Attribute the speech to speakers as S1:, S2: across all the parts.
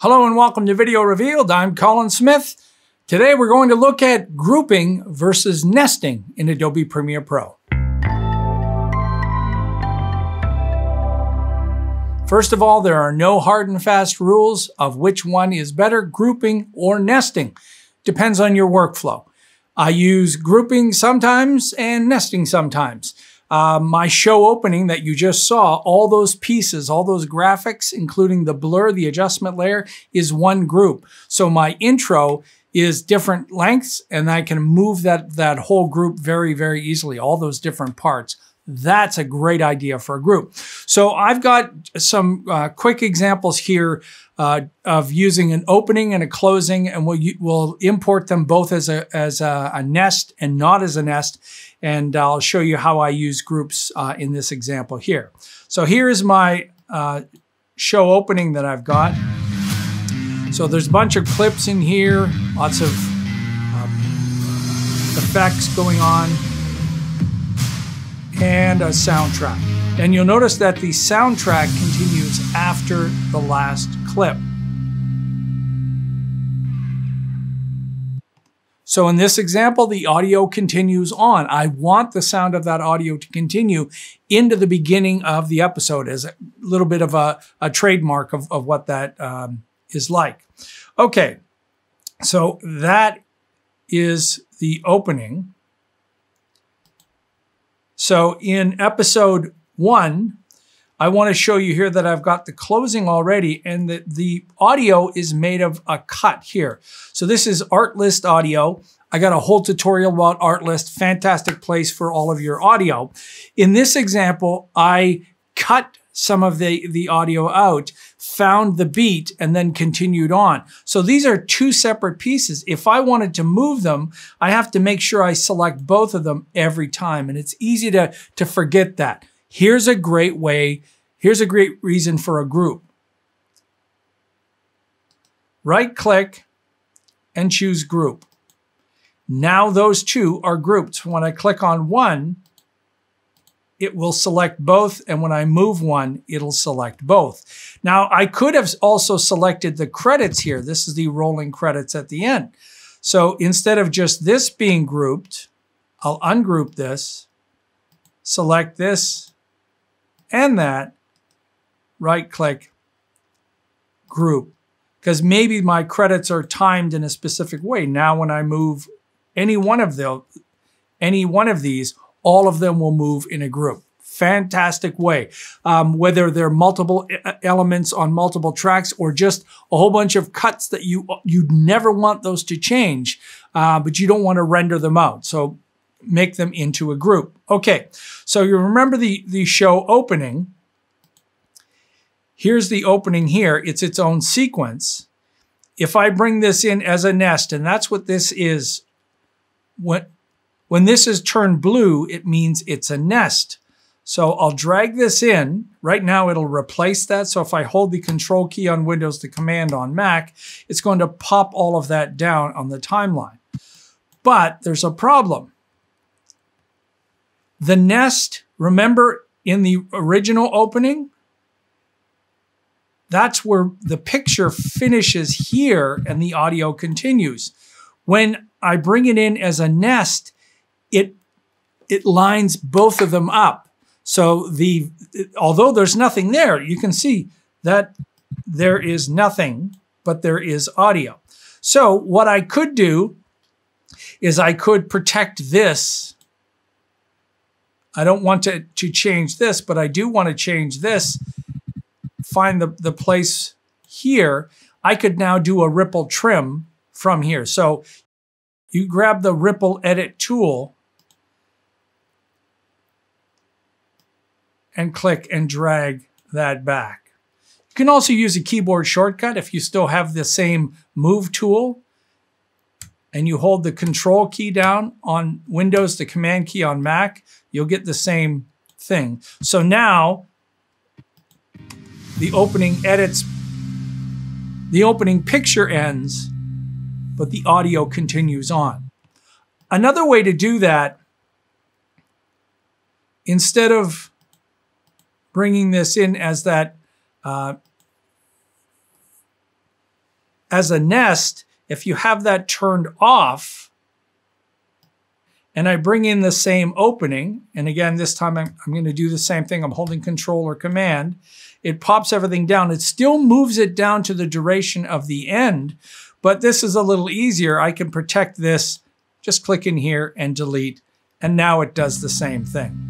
S1: Hello and welcome to Video Revealed. I'm Colin Smith. Today we're going to look at grouping versus nesting in Adobe Premiere Pro. First of all, there are no hard and fast rules of which one is better, grouping or nesting. Depends on your workflow. I use grouping sometimes and nesting sometimes uh, my show opening that you just saw, all those pieces, all those graphics, including the blur, the adjustment layer, is one group. So my intro is different lengths, and I can move that, that whole group very, very easily, all those different parts. That's a great idea for a group. So I've got some uh, quick examples here uh, of using an opening and a closing, and we'll, we'll import them both as a, as a, a nest and not as a nest. And I'll show you how I use groups uh, in this example here. So here is my uh, show opening that I've got. So there's a bunch of clips in here, lots of um, effects going on and a soundtrack. And you'll notice that the soundtrack continues after the last clip. So in this example, the audio continues on. I want the sound of that audio to continue into the beginning of the episode as a little bit of a, a trademark of, of what that um, is like. Okay, so that is the opening. So in episode one, I want to show you here that I've got the closing already and that the audio is made of a cut here. So this is Artlist audio. I got a whole tutorial about Artlist, fantastic place for all of your audio. In this example, I cut some of the, the audio out, found the beat, and then continued on. So these are two separate pieces. If I wanted to move them, I have to make sure I select both of them every time. And it's easy to, to forget that. Here's a great way, here's a great reason for a group. Right click and choose group. Now those two are grouped. When I click on one, it will select both. And when I move one, it'll select both. Now I could have also selected the credits here. This is the rolling credits at the end. So instead of just this being grouped, I'll ungroup this, select this and that, right click, group. Because maybe my credits are timed in a specific way. Now when I move any one of the, any one of these, all of them will move in a group. Fantastic way. Um, whether they're multiple elements on multiple tracks or just a whole bunch of cuts that you you'd never want those to change, uh, but you don't want to render them out. So make them into a group. Okay, so you remember the, the show opening. Here's the opening here. It's its own sequence. If I bring this in as a nest, and that's what this is, when, when this is turned blue, it means it's a nest. So I'll drag this in. Right now it'll replace that. So if I hold the control key on Windows, the command on Mac, it's going to pop all of that down on the timeline. But there's a problem. The nest, remember in the original opening, that's where the picture finishes here and the audio continues. When I bring it in as a nest, it it lines both of them up. So the although there's nothing there, you can see that there is nothing, but there is audio. So what I could do is I could protect this. I don't want to, to change this, but I do want to change this. Find the, the place here. I could now do a ripple trim from here. So you grab the ripple edit tool and click and drag that back. You can also use a keyboard shortcut if you still have the same move tool and you hold the control key down on Windows, the command key on Mac, you'll get the same thing. So now the opening edits, the opening picture ends, but the audio continues on. Another way to do that, instead of bringing this in as that uh, as a nest, if you have that turned off, and I bring in the same opening, and again, this time I'm, I'm going to do the same thing. I'm holding control or command. It pops everything down. It still moves it down to the duration of the end, but this is a little easier. I can protect this, just click in here and delete, and now it does the same thing.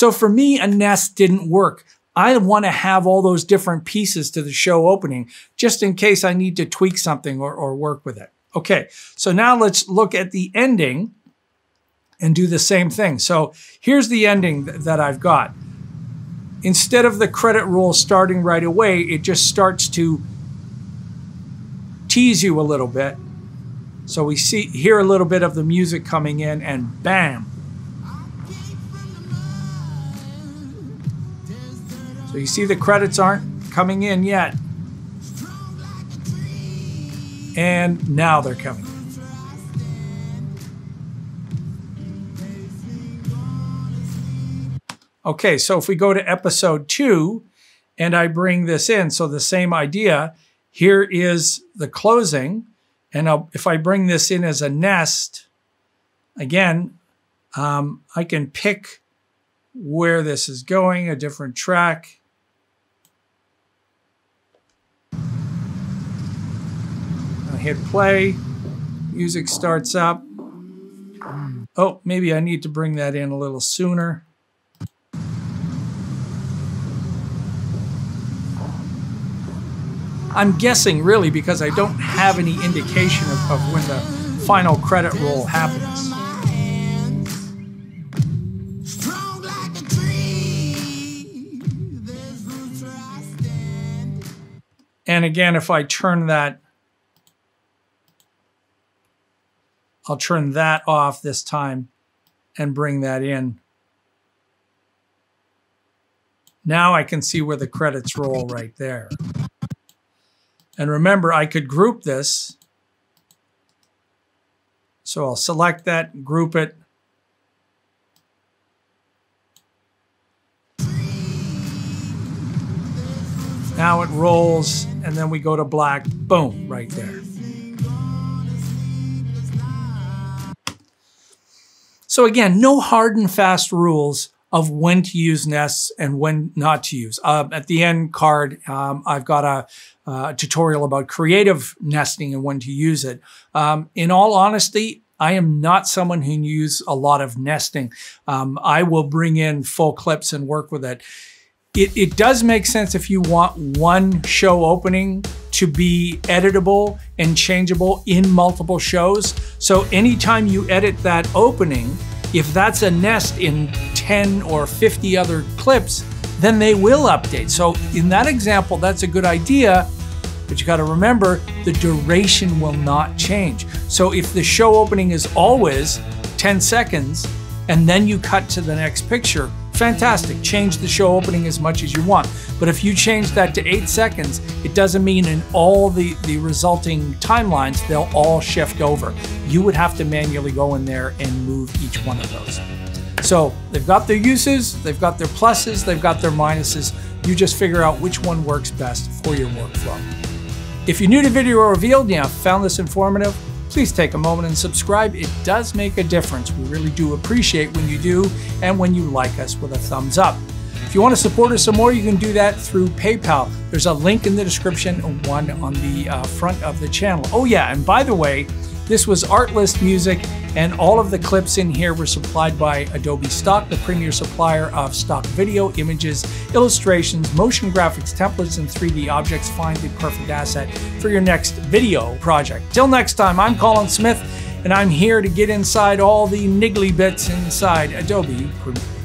S1: So for me, a nest didn't work. I want to have all those different pieces to the show opening just in case I need to tweak something or, or work with it. Okay, so now let's look at the ending and do the same thing. So here's the ending th that I've got. Instead of the credit roll starting right away, it just starts to tease you a little bit. So we see hear a little bit of the music coming in and bam, So you see the credits aren't coming in yet. And now they're coming in. Okay, so if we go to episode two and I bring this in, so the same idea, here is the closing. And I'll, if I bring this in as a nest, again, um, I can pick where this is going, a different track. Hit play. Music starts up. Oh, maybe I need to bring that in a little sooner. I'm guessing really because I don't have any indication of, of when the final credit roll happens. And again, if I turn that I'll turn that off this time and bring that in. Now I can see where the credits roll right there. And remember, I could group this. So I'll select that, group it. Now it rolls, and then we go to black, boom, right there. So again, no hard and fast rules of when to use nests and when not to use. Uh, at the end card, um, I've got a, a, tutorial about creative nesting and when to use it. Um, in all honesty, I am not someone who uses a lot of nesting. Um, I will bring in full clips and work with it. It, it does make sense if you want one show opening to be editable and changeable in multiple shows. So anytime you edit that opening, if that's a nest in 10 or 50 other clips, then they will update. So in that example, that's a good idea, but you got to remember the duration will not change. So if the show opening is always 10 seconds and then you cut to the next picture, fantastic. Change the show opening as much as you want. But if you change that to eight seconds, it doesn't mean in all the, the resulting timelines, they'll all shift over. You would have to manually go in there and move each one of those. So they've got their uses, they've got their pluses, they've got their minuses. You just figure out which one works best for your workflow. If you're new to Video Revealed and you found this informative, please take a moment and subscribe. It does make a difference. We really do appreciate when you do and when you like us with a thumbs up. If you want to support us some more, you can do that through PayPal. There's a link in the description, and one on the uh, front of the channel. Oh yeah, and by the way, this was Artlist Music, and all of the clips in here were supplied by Adobe Stock, the premier supplier of stock video, images, illustrations, motion graphics, templates, and 3D objects. Find the perfect asset for your next video project. Till next time, I'm Colin Smith, and I'm here to get inside all the niggly bits inside Adobe Premiere.